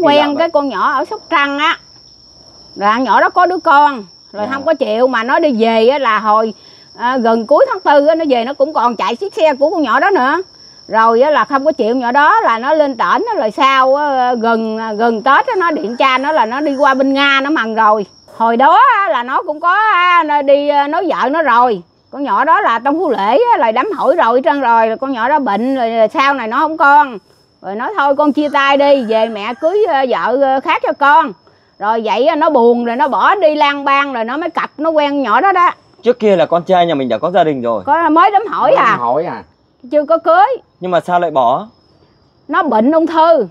quen cái con nhỏ ở sóc trăng á. Là nhỏ đó có đứa con rồi Dạ. không có chịu mà nó đi về á là hồi à, gần cuối tháng tư á nó về nó cũng còn chạy chiếc xe của con nhỏ đó nữa. Rồi á là không có chịu nhỏ đó là nó lên á, rồi sau á, gần gần tết á, nó điện cha nó là nó đi qua bên nga nó mần rồi. Hồi đó á, là nó cũng có á, nó đi à, nói vợ nó rồi. Con nhỏ đó là trong phú lễ á, là đám hỏi rồi trơn rồi con nhỏ đó bệnh rồi sau này nó không con rồi nói thôi con chia tay đi về mẹ cưới ờ, vợ ờ, khác cho con. Rồi vậy ờ, nó buồn rồi nó bỏ đi lang bang rồi nó mới cặp nó quen nhỏ đó đó. Trước kia là con trai nhà mình đã có gia đình rồi. Có mới đám hỏi à. hỏi à? Chưa có cưới. Nhưng mà sao lại bỏ? Nó bệnh ung thư.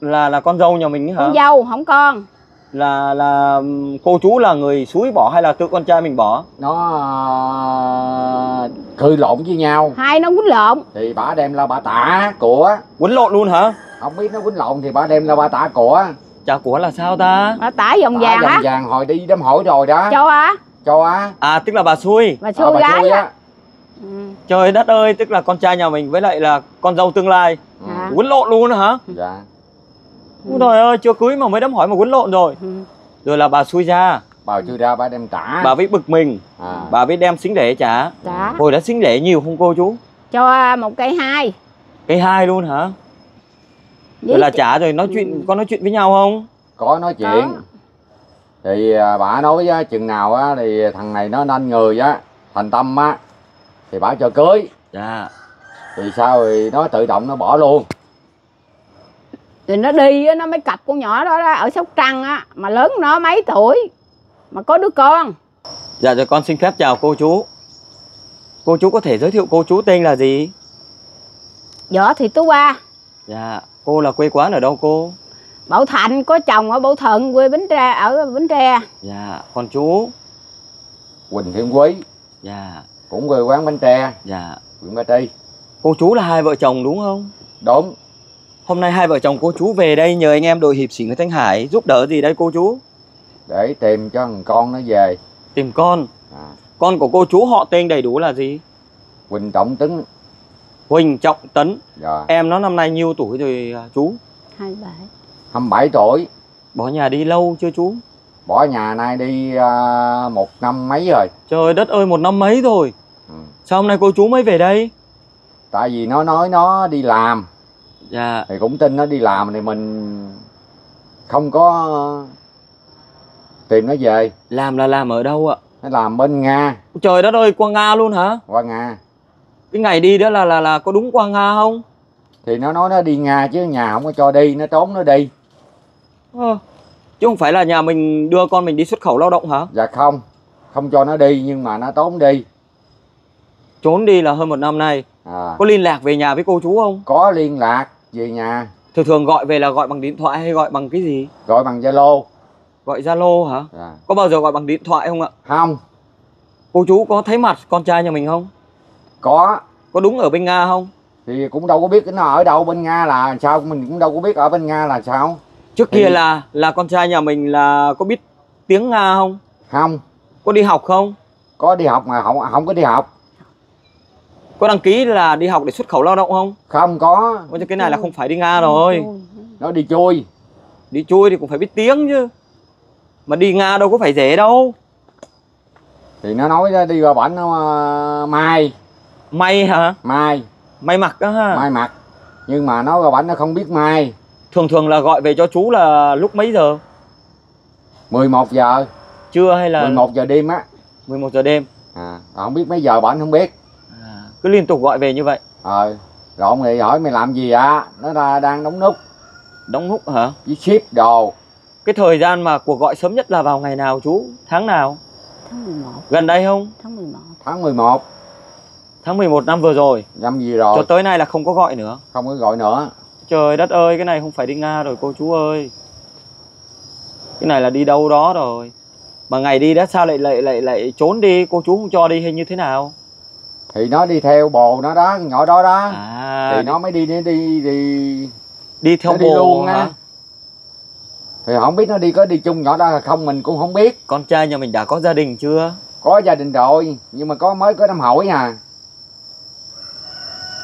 Là là con dâu nhà mình ấy hả? Con dâu không con Là là cô chú là người xúi bỏ hay là tự con trai mình bỏ? Nó à, cười lộn với nhau. Hai nó quýnh lộn. Thì bà đem la bà tả của. Quấn lộn luôn hả? Không biết nó quýnh lộn thì bà đem la bà tả của. Chả của là sao ta? Mà tả vòng vàng vòng á vàng hồi đi đám hỏi rồi đó. Cho á. Cho á. À tức là bà xui. Mà Ờ, xui bà gái xui á. Ừ. Trời đất ơi Tức là con trai nhà mình với lại là con dâu tương lai. Ừ, À. Quấn lộn luôn hả? Dạ Ôi trời ơi chưa cưới mà mới đám hỏi mà quấn lộn rồi. Ừ. Rồi là bà xui ra. Bà chưa ra bà đem trả. Bà với bực mình. À. Bà với đem xính lễ trả. Trả. Hồi đã xính lễ nhiều không cô chú? Cho một cây hai. Cây hai luôn hả? Rồi là trả rồi nói chuyện Có nói chuyện với nhau không? Có nói chuyện. Có. thì à, bà nói á, chừng nào á thì thằng này nó nên người á thành tâm á thì bà cho cưới. Dạ. Thì sao thì nó tự động nó bỏ luôn thì nó đi á, nó mới cặp con nhỏ đó, đó ở sóc trăng á mà lớn nó mấy tuổi mà có đứa con. Dạ rồi con xin phép chào cô chú. Cô chú có thể giới thiệu cô chú tên là gì? Vợ thì tú ba Dạ Cô là quê quán ở đâu cô? Bảo Thạnh có chồng ở Bảo Thuận quê Bến Tre ở Bến Tre. Dạ Còn chú. Quỳnh Thiện Quý. Dạ. Cũng quê quán Bánh Tre. Dạ. Huyện Ba Tri. Cô chú là hai vợ chồng đúng không? Đúng Hôm nay hai vợ chồng cô chú về đây nhờ anh em đội hiệp sĩ người Thanh Hải giúp đỡ gì đây cô chú? Để tìm cho thằng con nó về. Tìm con? À, Con của cô chú họ tên đầy đủ là gì? Quỳnh Trọng Tấn. Huỳnh Trọng Tấn. Dạ, Em nó năm nay nhiêu tuổi rồi à, chú? Hai bảy. 27 tuổi. Bỏ nhà đi lâu chưa chú? Bỏ nhà nay đi à, một năm mấy rồi. Trời đất ơi một năm mấy rồi. Ừ. Sao hôm nay cô chú mới về đây? Tại vì nó nói nó đi làm Dạ. Thì cũng tin nó đi làm thì mình không có tìm nó về. Làm là làm ở đâu ạ? Nó làm bên nga. Trời đất ơi qua Nga luôn hả? Qua nga. Cái ngày đi đó là là là có đúng qua Nga không? Thì nó nói nó đi nga chứ nhà không có cho đi nó trốn nó đi. Ờ, Chứ không phải là nhà mình đưa con mình đi xuất khẩu lao động hả? Dạ không. Không cho nó đi nhưng mà nó trốn đi. Trốn đi là hơn một năm nay à, Có liên lạc về nhà với cô chú không? Có liên lạc về nhà. Thường thường gọi về là gọi bằng điện thoại hay gọi bằng cái gì? Gọi bằng zalo. Gọi Zalo hả? À, Có bao giờ gọi bằng điện thoại không ạ? Không. Cô chú có thấy mặt con trai nhà mình không? Có. Có đúng ở bên Nga không? Thì cũng đâu có biết nó ở đâu bên nga là sao mình cũng đâu có biết ở bên nga là sao. Trước Thì- kia là là con trai nhà mình là có biết tiếng Nga không? Không. Có đi học không? Có đi học mà không không có đi học Có đăng ký là đi học để xuất khẩu lao động không? Không có. Ôi, cái này là không phải đi Nga rồi. Nó đi chui. Đi chui thì cũng phải biết tiếng chứ. Mà đi Nga đâu có phải dễ đâu. Thì nó nói đi qua bển nó ờ, mai. May hả? Mai. May mặc đó ha. Mai mặt nhưng mà nó qua bển nó không biết mai. Thường thường là gọi về cho chú là lúc mấy giờ? 11 giờ. Trưa hay là 11 giờ đêm á. 11 giờ đêm. À, không biết mấy giờ bển không biết Cứ liên tục gọi về như vậy. Ờ rồi ông thì hỏi mày làm gì ạ? Nó ra đang đóng nút. Đóng hút hả? Với ship đồ. Cái thời gian mà cuộc gọi sớm nhất là vào ngày nào chú? Tháng nào? Tháng 11 Gần đây không? Tháng 11 tháng 11 Tháng 11 năm vừa rồi. Năm gì rồi? Cho tới nay là không có gọi nữa. Không có gọi nữa. Trời đất ơi cái này không phải đi Nga rồi cô chú ơi. Cái này là đi đâu đó rồi. Mà ngày đi đó sao lại lại lại lại trốn đi? Cô chú không cho đi hay như thế nào thì nó đi theo bồ nó đó nhỏ đó đó. À thì nó mới đi đi đi đi đi theo nó đi bồ luôn hả? Á thì không biết nó đi có đi chung nhỏ đó hay không mình cũng không biết. Con trai nhà mình đã có gia đình chưa? Có gia đình rồi nhưng mà có mới có năm hỏi à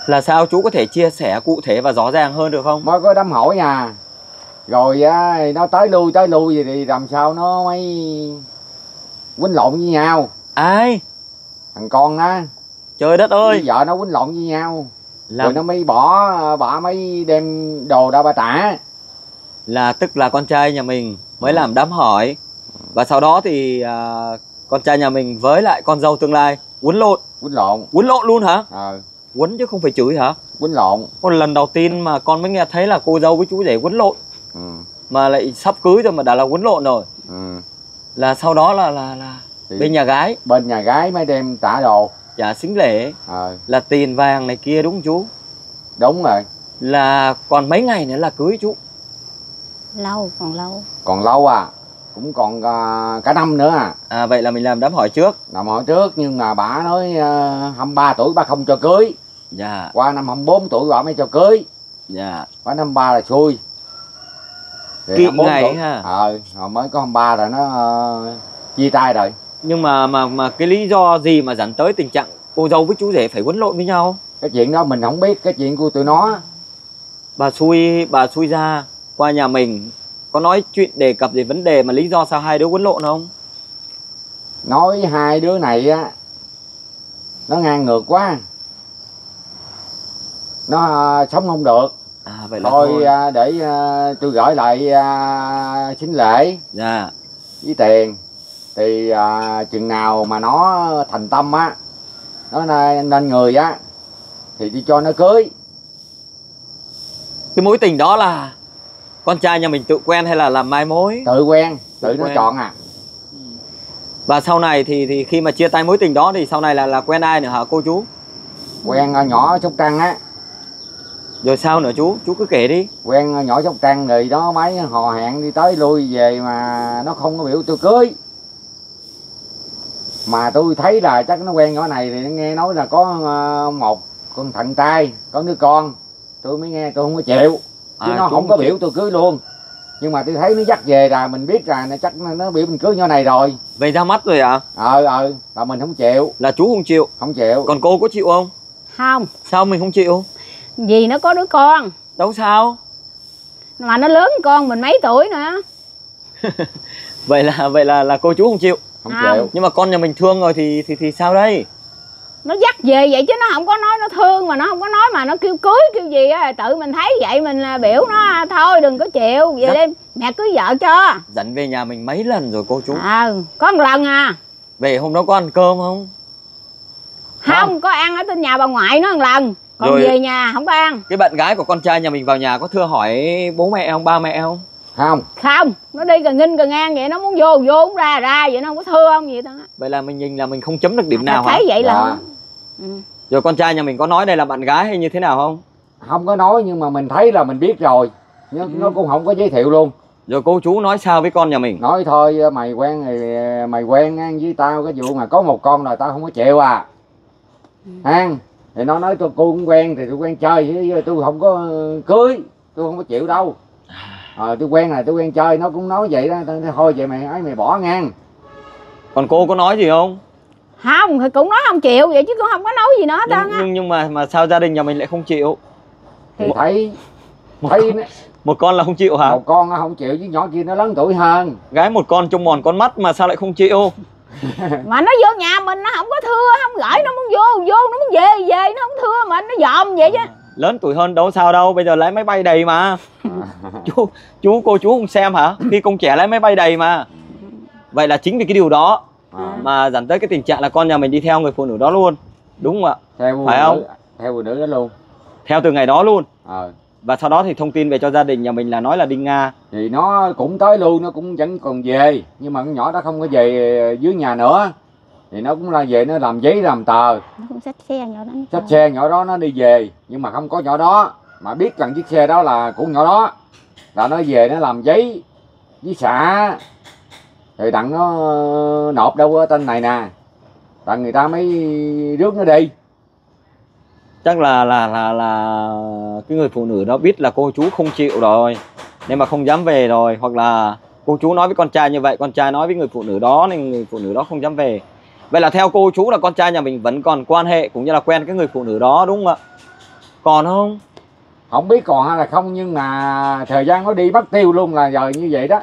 Là sao? Chú có thể chia sẻ cụ thể và rõ ràng hơn được không? Mới có đám hỏi à rồi á nó tới lui tới lui vậy thì làm sao nó mới quýnh lộn với nhau? Ai? Thằng con đó trời đất ơi. Vợ nó quýnh lộn với nhau. Là rồi nó mới bỏ bà mới đem đồ ra bà trả là tức là con trai nhà mình mới làm đám hỏi. Và sau đó thì à, con trai nhà mình với lại con dâu tương lai quấn lộn. Quýnh lộn. Quấn lộn luôn hả? Ờ. Quấn chứ không phải chửi hả? Quýnh lộn. Còn lần đầu tiên mà con mới nghe thấy là cô dâu với chú rể quấn lộn. Ừ. mà lại sắp cưới rồi mà đã là quấn lộn rồi. Ừ. là sau đó là là là Thì bên nhà gái. bên nhà gái mới đem trả đồ trả xính lễ. Ờ. Là tiền vàng này kia đúng chú? Đúng rồi. Là còn mấy ngày nữa là cưới chú? Lâu còn lâu. Còn lâu à? Cũng còn à, cả năm nữa à? À vậy là mình làm đám hỏi trước. Năm hỏi trước nhưng mà bà nói uh, 23 tuổi bà không cho cưới. Dạ. Qua năm 24 tuổi bà mới cho cưới. Dạ. Bà năm ba là xui. Thì 24 ngày tuổi- ha. ờ rồi mới có 23 rồi nó ờ, chia tay rồi nhưng mà mà mà cái lý do gì mà dẫn tới tình trạng cô dâu với chú rể phải quấn lộn với nhau? Cái chuyện đó mình không biết cái chuyện của tụi nó bà xui bà xui ra qua nhà mình có nói chuyện đề cập về vấn đề mà lý do sao hai đứa quấn lộn không? Nói hai đứa này á nó ngang ngược quá. Nó ờ, sống không được. À vậy là thôi, thôi. à, để à, tôi gửi lại à, xin lễ. Dạ. Với tiền thì à, chừng nào mà nó thành tâm á nó nên, nên người á thì đi cho nó cưới. Cái mối tình đó là con trai nhà mình tự quen hay là làm mai mối? Tự quen tự Tự nó quen. chọn à. Và sau này thì thì khi mà chia tay mối tình đó thì sau này là là quen ai nữa hả cô chú? Quen ở nhỏ sóc trăng á. Rồi sao nữa chú? Chú cứ kể đi. Quen ở nhỏ sóc trăng rồi đó mấy hò hẹn đi tới lui về mà nó không có biểu tôi cưới mà tôi thấy là chắc nó quen nhỏ này thì nó nghe nói là có à, một con thằng trai có đứa con. Tôi mới nghe tôi không có chịu. Chứ À, nó không có chịu. biểu tôi cưới luôn. Nhưng mà tôi thấy nó dắt về là mình biết là nó chắc nó, biểu mình cưới nhỏ này rồi. Về ra mắt rồi à ờ ờ là mình không chịu. Là chú không chịu? Không chịu. Còn cô có chịu không? Không. Sao mình không chịu? Vì nó có đứa con. Đâu sao? Mà nó lớn con mình mấy tuổi nữa. Vậy là vậy là là cô chú không chịu không Không. chịu. Nhưng mà con nhà mình thương rồi thì thì thì sao đây? Nó dắt về vậy chứ nó không có nói nó thương mà nó không có nói mà nó kêu cưới kêu gì á tự mình thấy vậy mình à, biểu nó thôi đừng có chịu về Dắt- đây mẹ cưới vợ cho. Dẫn về nhà mình mấy lần rồi cô chú? Ờ có một lần à. Về hôm đó có ăn cơm không không, có ăn ở trên nhà bà ngoại nó một lần còn Rồi- về nhà không có ăn. Cái bạn gái của con trai nhà mình vào nhà có thưa hỏi bố mẹ không ba mẹ không không. Không nó đi cần nghinh cần ngang vậy nó muốn vô vô muốn ra ra vậy nó không có thưa không vậy đó vậy là mình nhìn là mình không chấm được điểm nào hả? thấy vậy là Dạ. không. ừ. rồi con trai nhà mình có nói đây là bạn gái hay như thế nào không? Không có nói nhưng mà mình thấy là mình biết rồi. Nhưng Ừ. nó cũng không có giới thiệu luôn. Rồi cô chú nói sao với con nhà mình? Nói thôi mày quen thì mày quen á, với tao cái vụ mà có một con rồi tao không có chịu à. Han thì nó nói tôi cô cũng quen thì tôi quen chơi chứ tôi không có cưới tôi không có chịu đâu ờ tôi quen là tôi quen chơi nó cũng nói vậy đó. Tôi nói, thôi vậy mày ấy mày bỏ ngang. Còn cô có nói gì không? Không thì cũng nói không chịu vậy chứ cũng không có nói gì nữa nhưng, nhưng nhưng mà mà sao gia đình nhà mình lại không chịu? Thì thấy thấy nó- một con là không chịu hả? Một con nó không chịu chứ nhỏ kia nó lớn tuổi hơn. Gái một con trông mòn con mắt mà sao lại không chịu? Mà nó vô nhà mình nó không có thưa không gửi nó muốn vô vô nó muốn về về nó không thưa mà nó dòm vậy chứ lớn tuổi hơn đâu sao đâu bây giờ lái máy bay đầy mà. Chú chú cô chú không xem hả? Khi công trẻ lái máy bay đầy mà. Vậy là chính vì cái điều đó à, mà dẫn tới cái tình trạng là con nhà mình đi theo người phụ nữ đó luôn. Đúng không ạ? Theo Phải nữ không? theo phụ nữ đó luôn. Theo từ ngày đó luôn. Ờ. Và sau đó thì thông tin về cho gia đình nhà mình là nói là đi nga. Thì nó cũng tới luôn nó cũng vẫn còn về. Nhưng mà con nhỏ đó không có về dưới nhà nữa thì nó cũng là về nó làm giấy làm tờ. Nó cũng xách xe nhỏ đó. Xách xe nhỏ đó nó đi về. Nhưng mà không có nhỏ đó. Mà biết rằng chiếc xe đó là của nhỏ đó. Là nó về nó làm giấy với xã thì đặng nó nộp đâu ở tên này nè. Đặng người ta mới rước nó đi. Chắc là là là là cái người phụ nữ đó biết là cô chú không chịu rồi. Nên mà không dám về rồi. Hoặc là cô chú nói với con trai như vậy con trai nói với người phụ nữ đó nên người phụ nữ đó không dám về vậy là theo cô chú là con trai nhà mình vẫn còn quan hệ cũng như là quen cái người phụ nữ đó đúng không ạ? Còn không? Không biết còn hay là không nhưng mà thời gian nó đi mất tiêu luôn là giờ như vậy đó.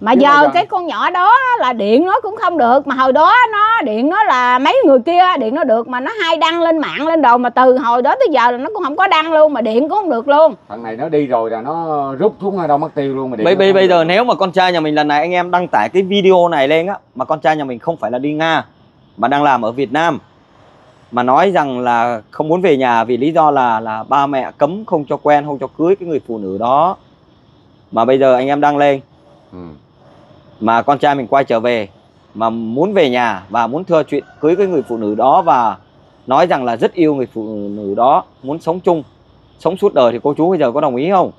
Mà giờ giờ- cái con nhỏ đó là điện nó cũng không được mà hồi đó nó điện nó là mấy người kia điện nó được mà nó hay đăng lên mạng lên đồ mà từ hồi đó tới giờ là nó cũng không có đăng luôn mà điện cũng không được luôn. Thằng này nó đi rồi là nó rút xuống ở đâu mất tiêu luôn mà điện bây bây bây giờ nếu mà con trai nhà mình lần này anh em đăng tải cái video này lên á mà con trai nhà mình không phải là đi Nga mà đang làm ở Việt Nam mà nói rằng là không muốn về nhà vì lý do là là ba mẹ cấm không cho quen không cho cưới cái người phụ nữ đó. Mà bây giờ anh em đăng lên. Ừ. mà con trai mình quay trở về mà muốn về nhà và muốn thưa chuyện cưới cái người phụ nữ đó và nói rằng là rất yêu người phụ nữ đó muốn sống chung sống suốt đời thì cô chú bây giờ có đồng ý không?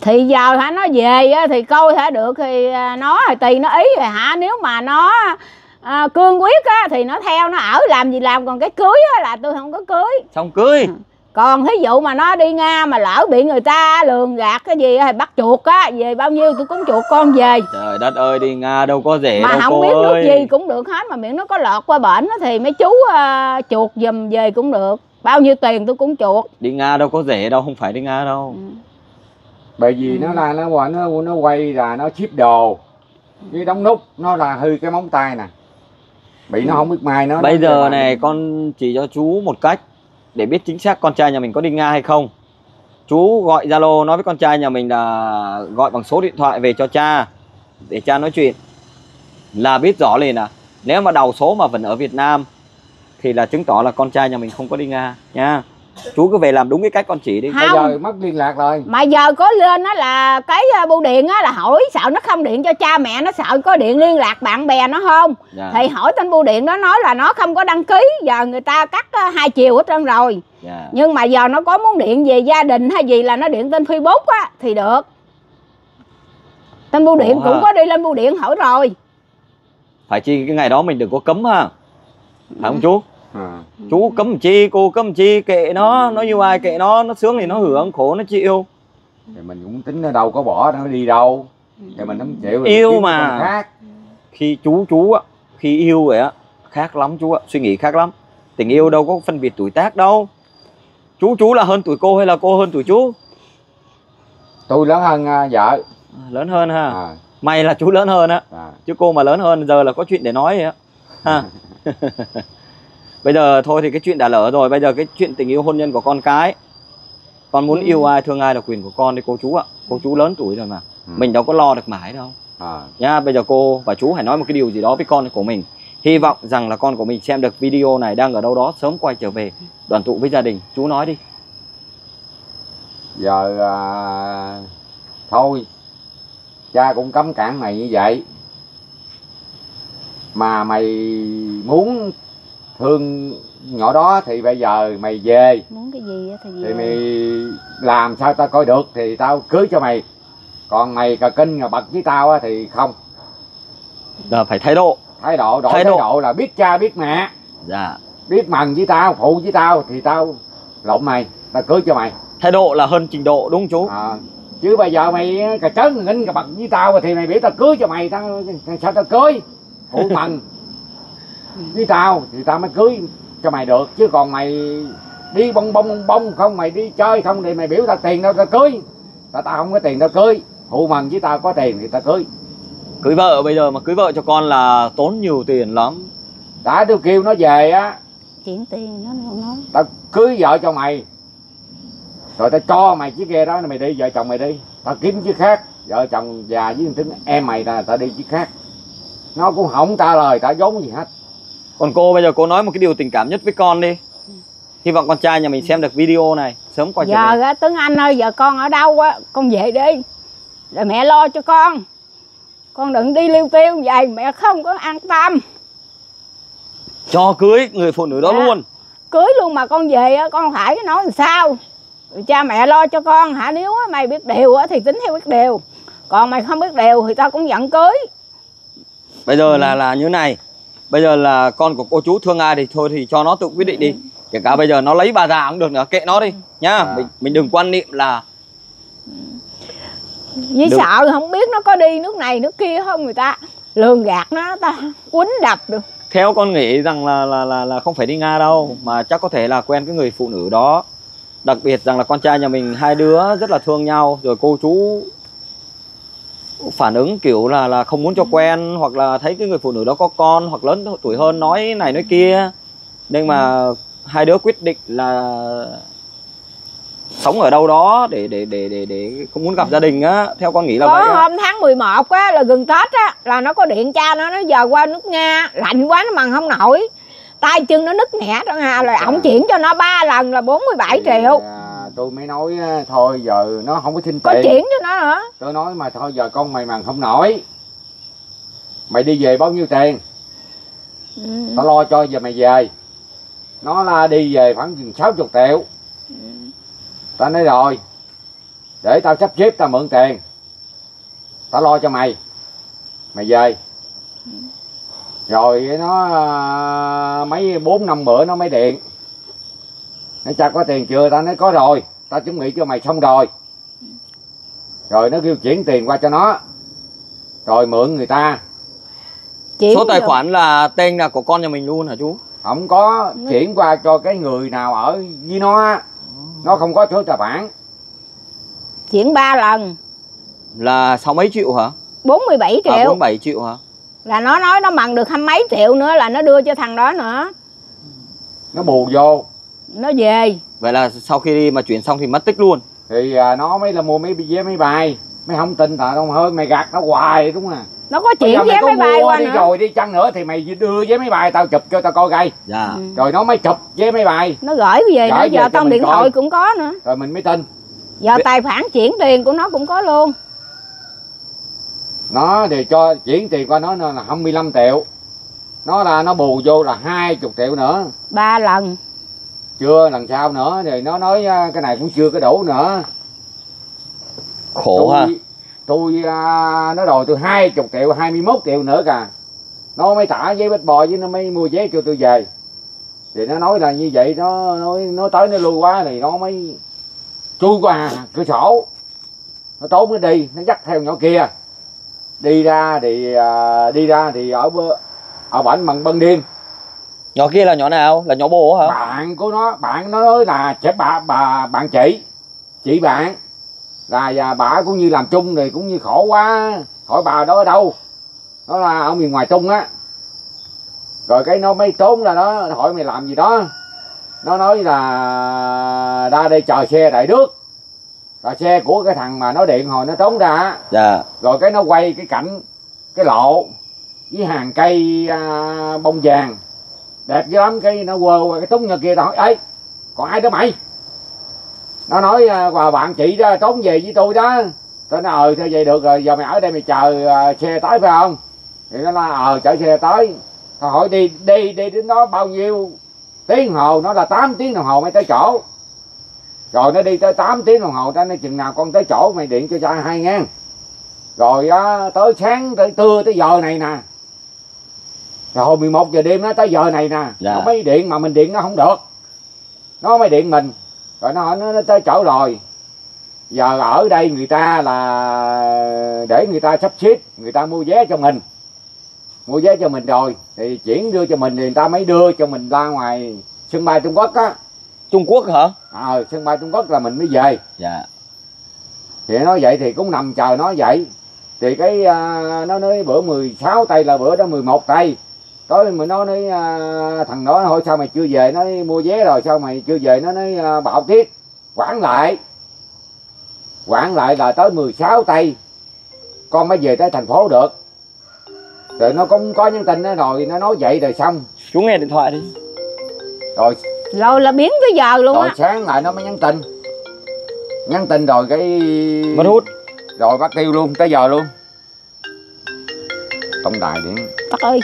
Thì giờ hả nó về á, thì coi hả được thì à, nó thì tùy nó ý rồi hả? Nếu mà nó à, cương quyết á, thì nó theo nó ở làm gì làm còn cái cưới á, là tôi không có cưới. Xong cưới? Còn thí dụ mà nó đi nga mà lỡ bị người ta lường gạt cái gì thì bắt chuột á về bao nhiêu tôi cũng chuột con về. Trời đất ơi đi nga đâu có rẻ mà đâu không cô biết nước ơi. gì cũng được hết mà miệng nó có lọt qua bển á thì mấy chú à, chuột giùm về cũng được. Bao nhiêu tiền tôi cũng chuột. Đi nga đâu có rẻ đâu không phải đi nga đâu. Ừ. bởi vì Ừ. nó là nó nó nó quay là nó ship đồ. Với đóng nút nó là hư cái móng tay nè bị nó không biết mai nó bây nó giờ này con chỉ cho chú một cách để biết chính xác con trai nhà mình có đi nga hay không. Chú gọi zalo nói với con trai nhà mình là gọi bằng số điện thoại về cho cha để cha nói chuyện. Là biết rõ liền à. Nếu mà đầu số mà vẫn ở Việt Nam thì là chứng tỏ là con trai nhà mình không có đi Nga nha chú cứ về làm đúng cái cách con chỉ đi. Không. bây giờ mất liên lạc rồi. Mà giờ có lên á là cái à, bưu điện á là hỏi sợ nó không điện cho cha mẹ nó sợ có điện liên lạc bạn bè nó không? Dạ, thì hỏi tên bưu điện đó nói là nó không có đăng ký giờ người ta cắt à, hai chiều hết trơn rồi. Dạ. nhưng mà giờ nó có muốn điện về gia đình hay gì là nó điện tên facebook á thì được. Tên bưu điện Ủa cũng ha. có đi lên bưu điện hỏi rồi. Phải chi cái ngày đó mình đừng có cấm ha. Phải không chú à. chú cấm chi cô cấm chi kệ nó nó yêu ai kệ nó nó sướng thì nó hưởng khổ nó chịu. Thì mình cũng tính nó đâu có bỏ nó đi đâu. Thì mình không chịu Yêu mà. khác. Khi chú chú á khi yêu rồi á khác lắm chú ạ suy nghĩ khác lắm. Tình yêu đâu có phân biệt tuổi tác đâu. Chú chú là hơn tuổi cô hay là cô hơn tuổi chú? Tôi lớn hơn à, vợ. Lớn hơn ha. À, may là chú lớn hơn á à. chứ cô mà lớn hơn giờ là có chuyện để nói rồi á. Ha bây giờ thôi thì cái chuyện đã lỡ rồi. Bây giờ cái chuyện tình yêu hôn nhân của con cái con muốn Ừ. yêu ai thương ai là quyền của con đi cô chú ạ. Cô chú lớn tuổi rồi mà. Ừ. mình đâu có lo được mãi đâu. À. nha bây giờ cô và chú hãy nói một cái điều gì đó với con của mình. Hy vọng rằng là con của mình xem được video này đang ở đâu đó sớm quay trở về đoàn tụ với gia đình. Chú nói đi. Giờ à, thôi. Cha cũng cấm cản mày như vậy. Mà mày muốn thương nhỏ đó thì bây giờ mày về. Muốn cái gì á thì thì mày làm sao tao coi được thì tao cưới cho mày. Còn mày cà kinh mà bật với tao á thì không. Là phải thái độ. Thái độ đổi Thái thái độ. độ. là biết cha biết mẹ. Dạ. Biết mần với tao phụ với tao thì tao lộn mày tao cưới cho mày. Thái độ là hơn trình độ đúng không chú? À, chứ bây giờ mày cà trấn nghinh cà bật với tao thì mày biểu tao cưới cho mày tao sao tao cưới? Phụ mần với tao thì tao mới cưới cho mày được chứ còn mày đi bông bông bông bông không mày đi chơi không thì mày biểu tao tiền đâu tao cưới. Tao tao không có tiền tao cưới. Phụ mần với tao có tiền thì tao cưới. Cưới vợ bây giờ mà cưới vợ cho con là tốn nhiều tiền lắm. Đã tôi kêu nó về á chuyện tiền nó không nói. tao cưới vợ cho mày. Rồi tao cho mày chiếc ghe đó mày đi vợ chồng mày đi. Tao kiếm chiếc khác vợ chồng già với tính em mày là tao đi chiếc khác. Nó cũng không trả lời trả vốn gì hết còn cô bây giờ cô nói một cái điều tình cảm nhất với con đi. Hy vọng con trai nhà mình xem được video này sớm quay trở giờ về á tướng anh ơi giờ con ở đâu á? Con về đi. Rồi mẹ lo cho con. Con đừng đi liêu tiêu vậy mẹ không có an tâm. Cho cưới người phụ nữ đó Dạ. luôn. cưới luôn mà con về á con phải nói làm sao? Rồi cha mẹ lo cho con hả? Nếu á, mày biết điều á thì tính theo biết điều. Còn mày không biết điều thì tao cũng giận cưới. Bây giờ là là như này bây giờ là con của cô chú thương ai thì thôi thì cho nó tự quyết định đi. Kể cả bây giờ nó lấy bà già cũng được nữa kệ nó đi nhá. À. mình mình đừng quan niệm là với sợ không biết nó có đi nước này nước kia không người ta. Lường gạt nó ta quýnh đập được. Theo con nghĩ rằng là là là là không phải đi nga đâu mà chắc có thể là quen cái người phụ nữ đó. Đặc biệt rằng là con trai nhà mình hai đứa rất là thương nhau rồi cô chú phản ứng kiểu là là không muốn cho quen hoặc là thấy cái người phụ nữ đó có con hoặc lớn tuổi hơn nói này nói kia. Nên mà hai đứa quyết định là sống ở đâu đó để để để để để không muốn gặp gia đình á theo con nghĩ là có vậy hôm tháng 11 á là gần tết á là nó có điện cha nó nó giờ qua nước nga lạnh quá nó mần không nổi. Tay chân nó nứt nẻ đó hà là ổng chuyển cho nó ba lần là 47 Thì, triệu. à, tôi mới nói thôi giờ nó không có xin có tiền. chuyển cho nó nữa tôi nói mà thôi giờ con mày mằng không nổi. Mày đi về bao nhiêu tiền? Ừ. tao lo cho giờ mày về. Nó là đi về khoảng chừng 60 triệu. Tao nói rồi để tao sắp xếp tao mượn tiền. Tao lo cho mày. Mày về. Rồi nó mấy bốn năm bữa nó mới điện nó cha có tiền chưa? Tao nói có rồi. Tao chuẩn bị cho mày xong rồi. Rồi nó kêu chuyển tiền qua cho nó. Rồi mượn người ta. Chuyển số tài khoản là tên là của con nhà mình luôn hả chú? Không có chuyển qua cho cái người nào ở với nó á. nó không có số tài khoản. Chuyển ba lần. Là sáu mấy triệu hả? 47 à, triệu. 47 triệu hả? Là nó nói nó mần được hai mấy triệu nữa là nó đưa cho thằng đó nữa. Nó bù vô nó về. Vậy là sau khi đi mà chuyển xong thì mất tích luôn. Thì à, nó mới là mua mấy vé máy bay. Mấy không tin tao không hơn mày gạt nó hoài đúng không nó có mày vé máy bay qua đi nữa. rồi đi chăng nữa thì mày đưa vé máy bay tao chụp cho tao coi gây dạ. Ừ. rồi nó mới chụp vé máy bay. Nó gửi về Gửi về giờ trong mình điện coi. thoại cũng có nữa. Rồi mình mới tin. Giờ Vậy- tài khoản chuyển tiền của nó cũng có luôn. Nó thì cho chuyển tiền qua nó là 25 triệu. Nó là nó bù vô là 20 triệu nữa. Ba lần chưa lần sau nữa thì nó nói à, cái này cũng chưa có đủ nữa. Khổ ha. tôi, tôi à, nó đòi tôi 20 triệu 21 triệu nữa cả nó mới trả giấy bách bò với nó mới mua vé cho tôi về. Thì nó nói là như vậy nó nói nó tới nó lui quá thì nó mới chui qua cửa sổ. Nó trốn nó đi nó dắt theo nhỏ kia. Đi ra thì à, đi ra thì ở ở bển bằng ban đêm nhỏ kia là nhỏ nào? Là nhỏ bồ hả? Bạn của nó bạn nó nói là trẻ bà bà bạn chị. Chị bạn. Là và bà cũng như làm chung thì cũng như khổ quá. Hỏi bà đó ở đâu? Nó là ở miền ngoài trung á. Rồi cái nó mới trốn ra đó hỏi mày làm gì đó. Nó nói là ra đây chờ xe đại đức là xe của cái thằng mà nó điện hồi nó trốn ra dạ. Rồi cái nó quay cái cảnh cái lộ với hàng cây à, bông vàng đẹp dữ lắm cái nó quơ qua cái túng nhà kia tao hỏi ấy còn ai đó mày? Nó nói và bạn chị đó trốn về với tôi đó. Tôi nói ờ thôi vậy được rồi giờ mày ở đây mày chờ à, xe tới phải không? Thì nó nói ờ chở xe tới. Tao hỏi đi đi đi đến đó bao nhiêu? Tiếng đồng hồ nó là 8 tiếng đồng hồ mới tới chỗ. Rồi nó đi tới 8 tiếng đồng hồ ta nói chừng nào con tới chỗ mày điện cho cha hai ngàn. Rồi á, tới sáng tới trưa tới giờ này nè rồi hồi 11 giờ đêm nó tới giờ này nè. Dạ. nó mới điện mà mình điện nó không được. Nó mới điện mình. Rồi nó nó, nó tới chỗ rồi. Giờ ở đây người ta là để người ta sắp xếp người ta mua vé cho mình. Mua vé cho mình rồi thì chuyển đưa cho mình thì người ta mới đưa cho mình ra ngoài sân bay Trung Quốc á. Trung Quốc hả? Ờ sân bay Trung Quốc là mình mới về. Dạ. Thì nó vậy thì cũng nằm chờ nó vậy. Thì cái à, nó nói bữa 16 tây là bữa đó 11 tây tối mà nó nói à, thằng đó nó hỏi sao mày chưa về nó nói, mua vé rồi sao mày chưa về nó nói à, bảo tiết quản lại. Quản lại là tới 16 tây con mới về tới thành phố được. Rồi nó cũng có nhắn tin đó rồi nó nói vậy rồi xong. Chú nghe điện thoại đi. Rồi. Rồi là biến tới giờ luôn rồi á. sáng lại nó mới nhắn tin. Nhắn tin rồi cái mất hút. Rồi bắt tiêu luôn tới giờ luôn. Tổng đài điện. Tắc ơi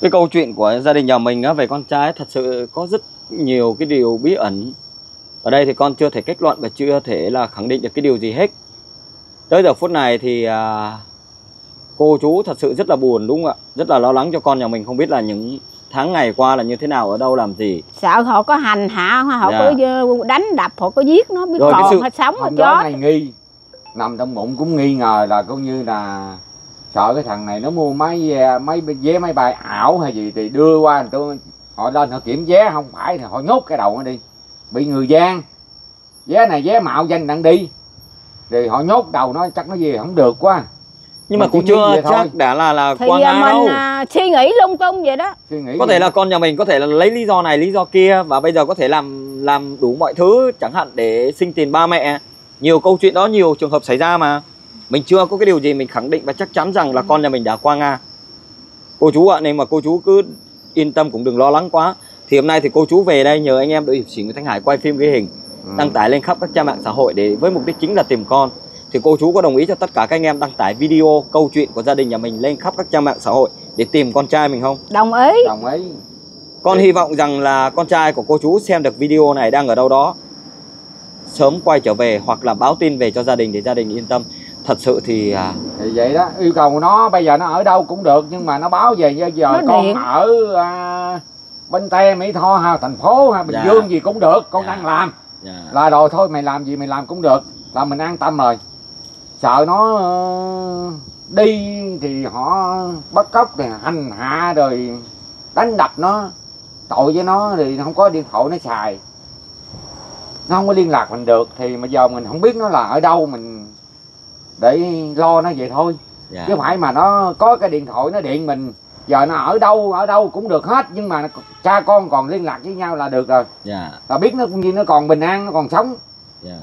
cái câu chuyện của gia đình nhà mình á về con trai thật sự có rất nhiều cái điều bí ẩn. Ở đây thì con chưa thể kết luận và chưa thể là khẳng định được cái điều gì hết. Tới giờ phút này thì à, cô chú thật sự rất là buồn đúng không ạ? Rất là lo lắng cho con nhà mình không biết là những tháng ngày qua là như thế nào ở đâu làm gì. Sợ họ có hành hạ họ Dạ. có ờ, đánh đập họ có giết nó biết Rồi còn sự- hay sống đó chết. này nghi nằm trong bụng cũng nghi ngờ là coi như là sợ cái thằng này nó mua máy vé- máy vé máy bay ảo hay gì thì đưa qua người ta họ lên họ kiểm vé không phải thì họ nhốt cái đầu nó đi. Bị người gian. Vé này vé mạo danh đặng đi. Rồi họ nhốt đầu nó chắc nó về không được quá. Nhưng mà Mà cũng chưa thôi. chắc đã là là thì qua à, Nga mình đâu. à, suy nghĩ lung tung vậy đó. Suy nghĩ có thể là con nhà mình có thể là lấy lý do này lý do kia và bây giờ có thể làm làm đủ mọi thứ chẳng hạn để sinh tiền ba mẹ. Nhiều câu chuyện đó nhiều trường hợp xảy ra mà mình chưa có cái điều gì mình khẳng định và chắc chắn rằng là con nhà mình đã qua nga. Cô chú ạ nên mà cô chú cứ yên tâm cũng đừng lo lắng quá. Thì hôm nay thì cô chú về đây nhờ anh em đội hiệp sĩ Nguyễn Thanh Hải quay phim ghi hình Ừ. đăng tải lên khắp các trang mạng xã hội để với mục đích chính là tìm con. Thì cô chú có đồng ý cho tất cả các anh em đăng tải video câu chuyện của gia đình nhà mình lên khắp các trang mạng xã hội để tìm con trai mình không? Đồng ý. Đồng ý. Con hy vọng rằng là con trai của cô chú xem được video này đang ở đâu đó sớm quay trở về hoặc là báo tin về cho gia đình để gia đình yên tâm. Thật sự thì à, thì vậy đó yêu cầu nó bây giờ nó ở đâu cũng được nhưng mà nó báo về bây giờ Nó con điện. ở à, Bến Tre Mỹ Tho ha thành phố ha Bình Dạ. Dương gì cũng được con Dạ. đang làm dạ, là rồi thôi mày làm gì mày làm cũng được là mình an tâm rồi sợ nó ờ, đi thì họ bắt cóc thì hành hạ rồi đánh đập nó tội với nó thì không có điện thoại nó xài nó không có liên lạc mình được thì bây giờ mình không biết nó là ở đâu mình để lo nó vậy thôi dạ, chứ phải mà nó có cái điện thoại nó điện mình giờ nó ở đâu ở đâu cũng được hết nhưng mà cha con còn liên lạc với nhau là được rồi dạ, là biết nó cũng như nó còn bình an nó còn sống dạ.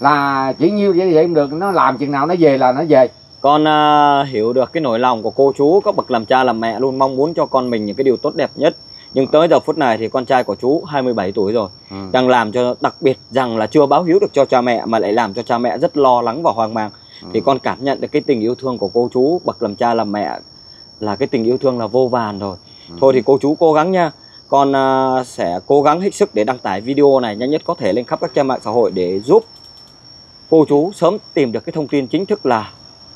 là chỉ nhiêu vậy vậy không được nó làm chừng nào nó về là nó về Con à, hiểu được cái nỗi lòng của cô chú các bậc làm cha làm mẹ luôn mong muốn cho con mình những cái điều tốt đẹp nhất. Nhưng tới giờ phút này thì con trai của chú 27 tuổi rồi ừ. đang làm cho đặc biệt rằng là chưa báo hiếu được cho cha mẹ mà lại làm cho cha mẹ rất lo lắng và hoang mang. Thì con cảm nhận được cái tình yêu thương của cô chú bậc làm cha làm mẹ là cái tình yêu thương là vô vàn rồi. Thôi thì cô chú cố gắng nha. Con à, sẽ cố gắng hết sức để đăng tải video này nhanh nhất có thể lên khắp các trang mạng xã hội để giúp cô chú sớm tìm được cái thông tin chính thức là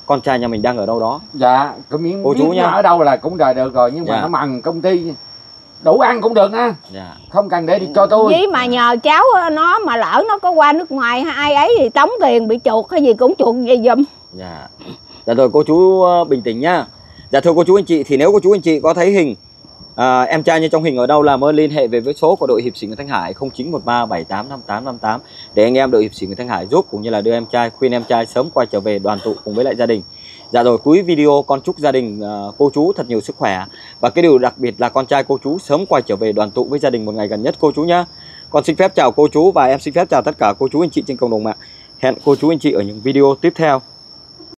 con trai nhà mình đang ở đâu đó. dạ cái miếng Cô chú nha. ở đâu là cũng đời được rồi nhưng mà Dạ. nó bằng công ty đủ ăn cũng được nha Dạ. không cần để đi cho tôi với mà nhờ cháu nó mà lỡ nó có qua nước ngoài hay ai ấy thì tống tiền bị chuột hay gì cũng chuột về giùm Dạ. Dạ rồi cô chú ờ, bình tĩnh nhá. Dạ thưa cô chú anh chị thì nếu cô chú anh chị có thấy hình à, em trai như trong hình ở đâu làm ơn liên hệ về với số của đội hiệp sĩ Nguyễn Thanh Hải 0913785858 để anh em đội hiệp sĩ Nguyễn Thanh Hải giúp cũng như là đưa em trai khuyên em trai sớm quay trở về đoàn tụ cùng với lại gia đình. Dạ rồi cuối video con chúc gia đình uh, cô chú thật nhiều sức khỏe và cái điều đặc biệt là con trai cô chú sớm quay trở về đoàn tụ với gia đình một ngày gần nhất cô chú nhá. Con xin phép chào cô chú và em xin phép chào tất cả cô chú anh chị trên cộng đồng mạng. Hẹn cô chú anh chị ở những video tiếp theo.